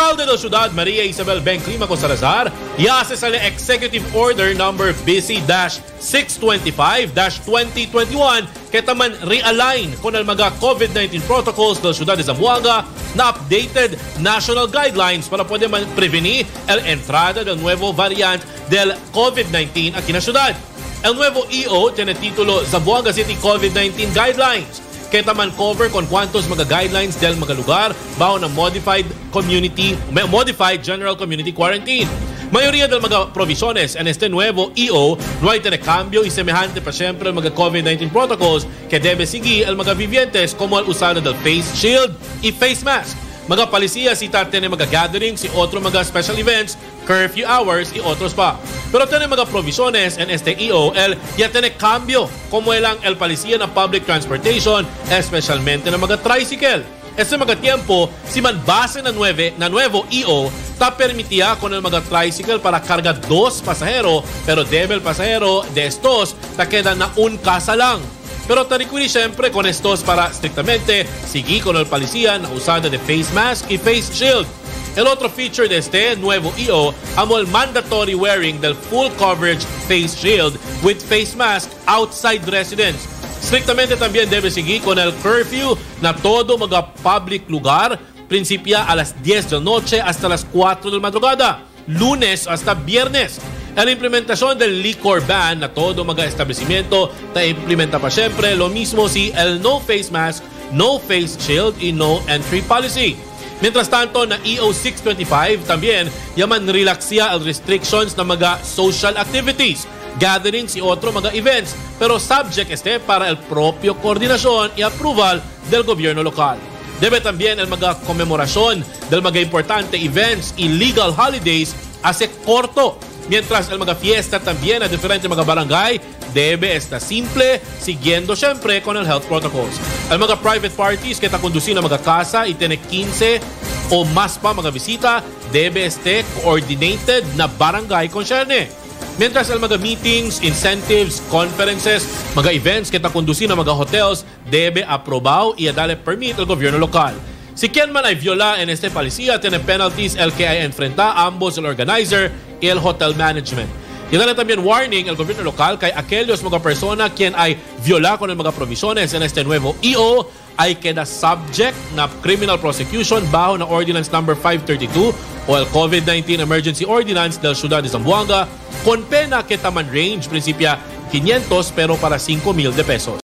alcalde de Ciudad Maria Isabel Ben Climaco Salazar yase sa Executive Order number BC-625-2021 kaya man realign el mga COVID-19 protocols del Ciudad de Zamboanga na updated national guidelines para pwede man prevenir el entrada del nuevo variante del COVID-19 aquí na ciudad. El nuevo EO tiene título Zamboanga City COVID-19 Guidelines kaya taman cover kon quantos mga guidelines del mga lugar baho ng modified community modified general community quarantine. Mayoría del mga provisiones en este nuevo EO no hay cambio y semejante pa siempre el mga COVID-19 protocols que debe seguir el mga vivientes como el usado del face shield y face mask. Mga palisiya si tiene mga gatherings y otro mga special events, curfew hours y otros pa. Pero tiene mga provisiones en este EOL ya tiene cambio como elang el policía na public transportation, especialmente na mga tricycle. Este mga tiempo, si man base na, nueve, na nuevo EO, ta permitía con el mga tricycle para carga dos pasahero, pero debe el pasahero de estos ta queda na un casa lang. Pero tarikuri siyempre con estos para strictamente seguir con el policía na usada de face mask y face shield. El otro feature de este nuevo EO amo el mandatory wearing del full coverage face shield with face mask outside residence. Strictamente también debe seguir con el curfew na todo mga public lugar, principia a las 10 de la noche hasta las 4 de la madrugada, lunes hasta viernes. La implementación del liquor ban na todo mga establecimiento ta implementa pa siempre lo mismo si el no face mask, no face shield y no entry policy. Mientras tanto, na EO 625 también yaman relaxia ang restrictions ng mga social activities, gatherings y otro mga events, pero subject este para el propio coordinación y approval del gobierno local. Debe también el mga komemorasyon del mga importante events y legal holidays hace corto Mientras el mga fiesta también a diferentes mga barangay debe estar simple, siguiendo siempre con el health protocols. El mga private parties que takundusin ang mga casa y tiene 15 o más pa mga visita, debe este coordinated na barangay concerne. Mientras el mga meetings, incentives, conferences, mga events que takundusin ang mga hotels, debe aprobado y dale permit el gobierno local. Si quien man ay viola en este policía, tiene penalties el que hay enfrenta ambos el organizer y el hotel management. Y dale también warning el gobierno local que aquellos mga persona quien ay viola con el mga provisiones en este nuevo EO ay queda subject na criminal prosecution bajo na Ordinance Number 532 o el COVID-19 Emergency Ordinance del Ciudad de Zamboanga con pena que taman range principia 500 pero para 5,000 de pesos.